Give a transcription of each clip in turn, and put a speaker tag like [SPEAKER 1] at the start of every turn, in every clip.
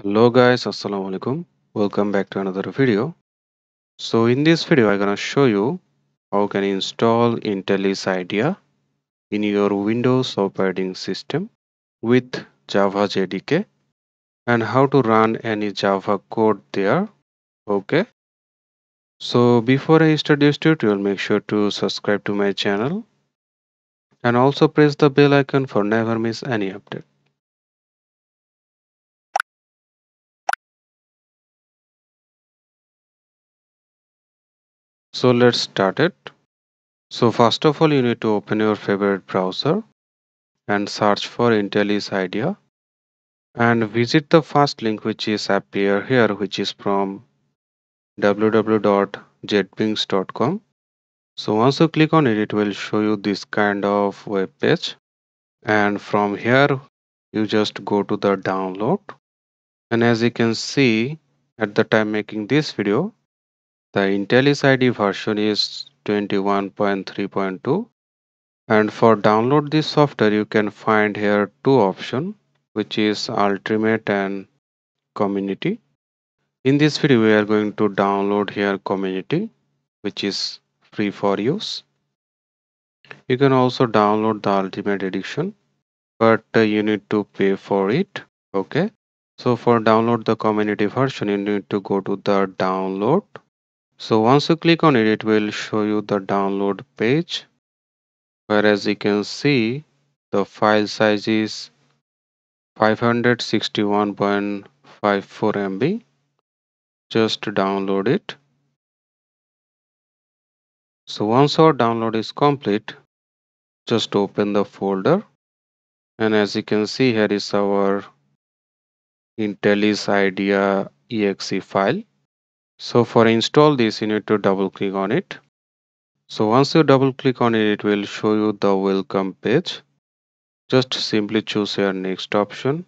[SPEAKER 1] Hello guys, Assalamu alaikum. Welcome back to another video. So in this video, I'm gonna show you how can you install IntelliJ IDEA in your Windows operating system with Java JDK and how to run any Java code there. Okay. So before I start this tutorial, make sure to subscribe to my channel and also press the bell icon for never miss any update. So let's start it. So first of all, you need to open your favorite browser and search for IntelliJ IDEA and visit the first link which is appear here which is from www.jetbrains.com. So once you click on it, it will show you this kind of web page and from here you just go to the download and as you can see at the time making this video the IntelliJ ID version is 21.3.2 and for download this software you can find here two options which is ultimate and community. In this video we are going to download here community which is free for use. You can also download the ultimate edition but uh, you need to pay for it okay? So for download the community version you need to go to the download so once you click on it, it will show you the download page. Whereas you can see the file size is 561.54 MB. Just download it. So once our download is complete, just open the folder. And as you can see, here is our IntelliJ IDEA exe file. So for install this, you need to double click on it. So once you double click on it, it will show you the welcome page. Just simply choose your next option.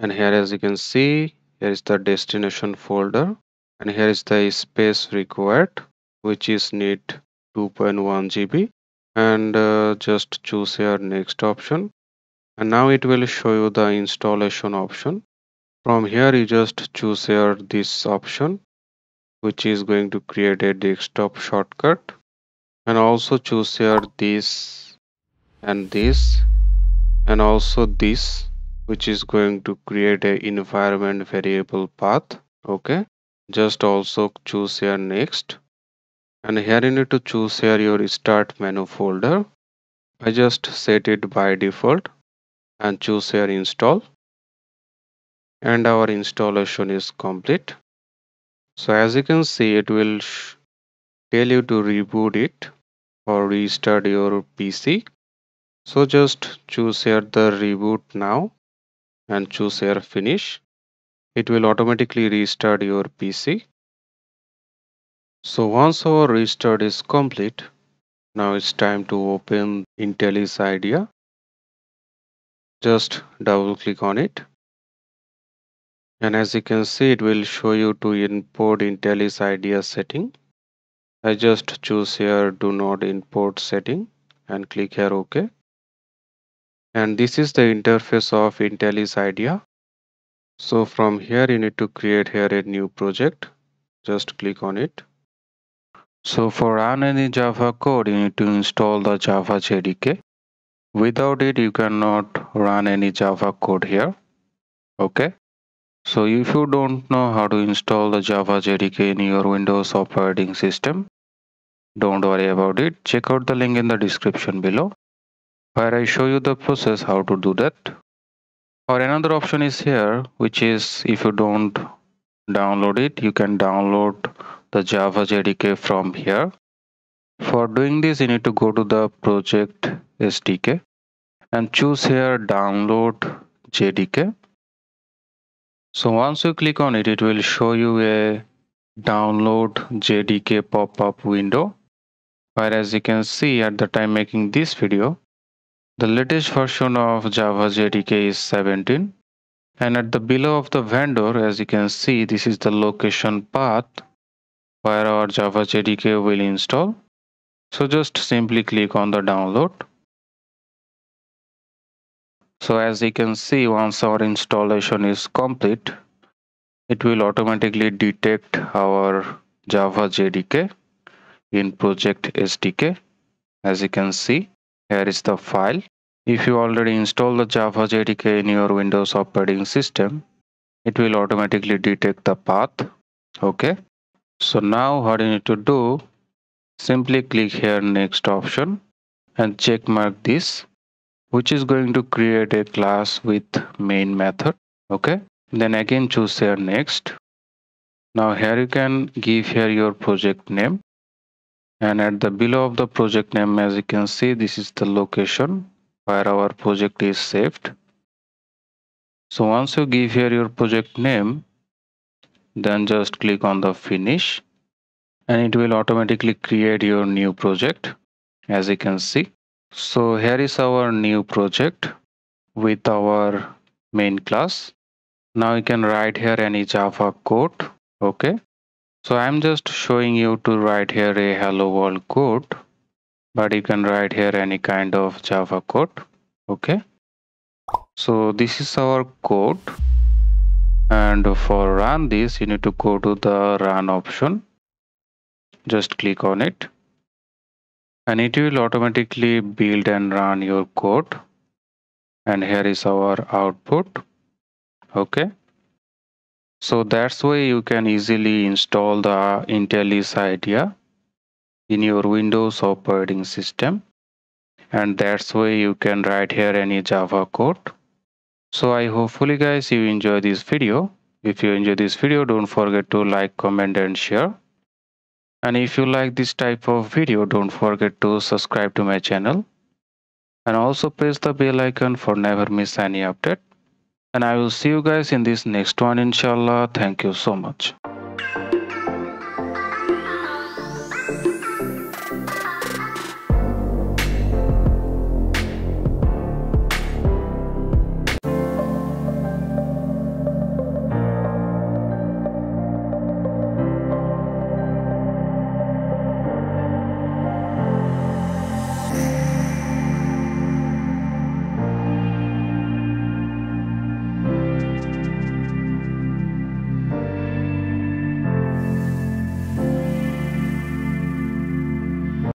[SPEAKER 1] And here as you can see, here is the destination folder. And here is the space required, which is need 2.1 GB. And uh, just choose your next option. And now it will show you the installation option. From here, you just choose here this option which is going to create a desktop shortcut. And also choose here this and this. And also this which is going to create a environment variable path. Okay. Just also choose here next. And here you need to choose here your start menu folder. I just set it by default and choose here install. And our installation is complete so as you can see, it will tell you to reboot it or restart your PC. So just choose here the reboot now and choose here finish. It will automatically restart your PC. So once our restart is complete, now it's time to open IntelliJ IDEA. Just double click on it and as you can see it will show you to import IntelliJ IDEA setting. I just choose here do not import setting and click here OK. And this is the interface of IntelliJ IDEA so from here you need to create here a new project. Just click on it. So for run any Java code you need to install the Java JDK without it you cannot run any Java code here. Okay so if you don't know how to install the Java JDK in your Windows operating system, don't worry about it. Check out the link in the description below where I show you the process how to do that. Or another option is here, which is if you don't download it, you can download the Java JDK from here. For doing this, you need to go to the project SDK and choose here download JDK so once you click on it, it will show you a download JDK pop-up window. Whereas you can see at the time making this video, the latest version of Java JDK is 17. And at the below of the vendor, as you can see, this is the location path where our Java JDK will install. So just simply click on the download. So as you can see, once our installation is complete, it will automatically detect our Java JDK in project SDK. As you can see, here is the file. If you already install the Java JDK in your Windows operating system, it will automatically detect the path. Okay. So now what you need to do, simply click here next option and check mark this, which is going to create a class with main method. Okay. Then again choose here next. Now here you can give here your project name and at the below of the project name as you can see this is the location where our project is saved so once you give here your project name then just click on the finish and it will automatically create your new project as you can see so here is our new project with our main class now you can write here any java code okay so I'm just showing you to write here a hello world code, but you can write here any kind of Java code. Okay. So this is our code. And for run this, you need to go to the run option. Just click on it. And it will automatically build and run your code. And here is our output. Okay. So that's why you can easily install the IntelliJ IDEA in your Windows operating system. And that's why you can write here any Java code. So I hopefully guys you enjoy this video. If you enjoy this video, don't forget to like, comment and share. And if you like this type of video, don't forget to subscribe to my channel. And also press the bell icon for never miss any update and I will see you guys in this next one inshallah. Thank you so much.